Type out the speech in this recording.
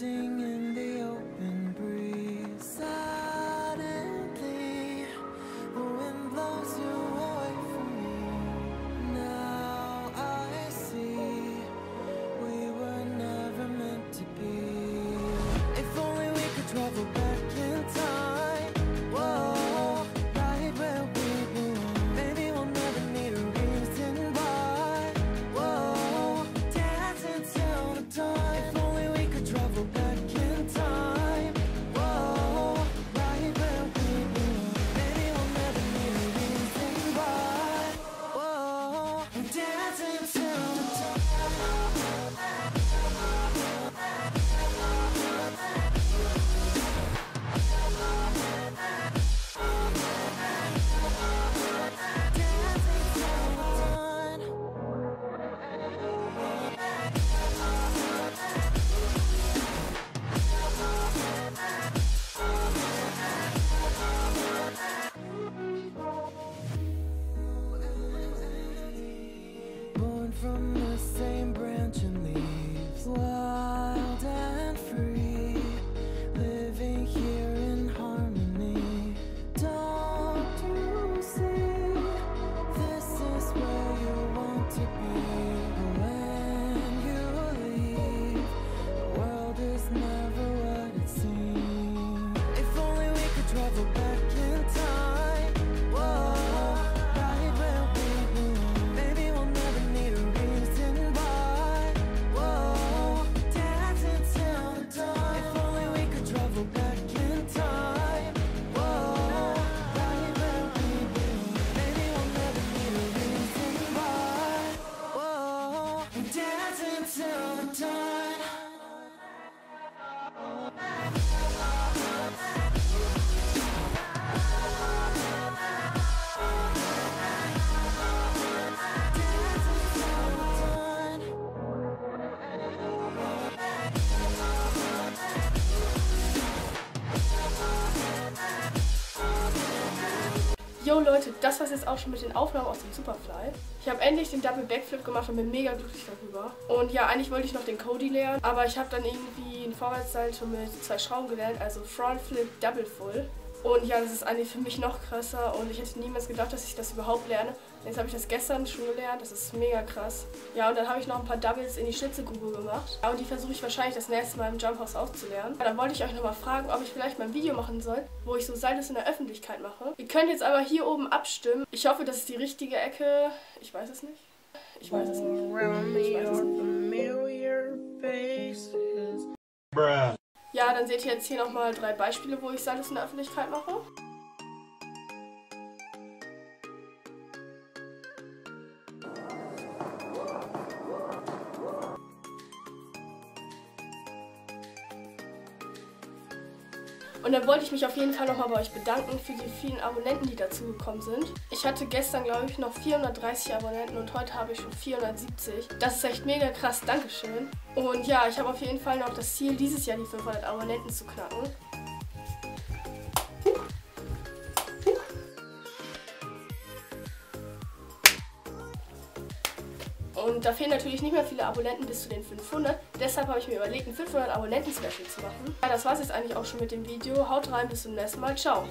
sitting from Yo Leute, das war's jetzt auch schon mit den Aufnahmen aus dem Superfly. Ich habe endlich den Double Backflip gemacht und bin mega glücklich darüber. Und ja, eigentlich wollte ich noch den Cody lernen, aber ich habe dann irgendwie ein Vorwärtssalto mit zwei Schrauben gelernt, also Front Flip Double Full. Und ja, das ist eigentlich für mich noch krasser und ich hätte niemals gedacht, dass ich das überhaupt lerne. Jetzt habe ich das gestern schon gelernt, das ist mega krass. Ja, und dann habe ich noch ein paar Doubles in die Schnitzelgrube gemacht. Ja, und die versuche ich wahrscheinlich das nächste Mal im Jump House auch zu lernen. Ja, dann wollte ich euch nochmal fragen, ob ich vielleicht mal ein Video machen soll, wo ich so Saltos in der Öffentlichkeit mache. Ihr könnt jetzt aber hier oben abstimmen. Ich hoffe, das ist die richtige Ecke. Ich weiß es nicht. Ich weiß es nicht. Ich weiß es nicht. Ja, dann seht ihr jetzt hier nochmal drei Beispiele, wo ich Saltos in der Öffentlichkeit mache. Und dann wollte ich mich auf jeden Fall nochmal bei euch bedanken für die vielen Abonnenten, die dazugekommen sind. Ich hatte gestern, glaube ich, noch 430 Abonnenten und heute habe ich schon 470. Das ist echt mega krass, Dankeschön. Und ja, ich habe auf jeden Fall noch das Ziel, dieses Jahr die 500 Abonnenten zu knacken. Und da fehlen natürlich nicht mehr viele Abonnenten bis zu den 500. Deshalb habe ich mir überlegt, ein 500 Abonnenten-Special zu machen. Ja, das war es jetzt eigentlich auch schon mit dem Video. Haut rein, bis zum nächsten Mal. Ciao.